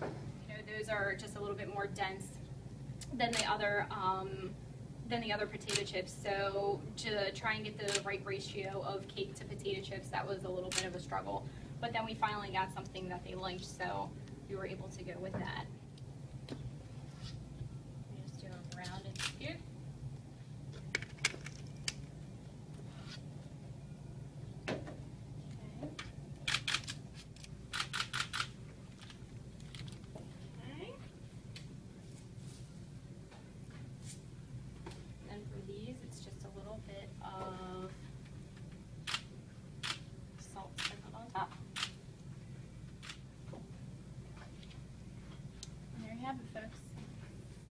You know, those are just a little bit more dense than the other um, than the other potato chips. So to try and get the right ratio of cake to potato chips, that was a little bit of a struggle. But then we finally got something that they liked, so we were able to go with that. Have it, folks.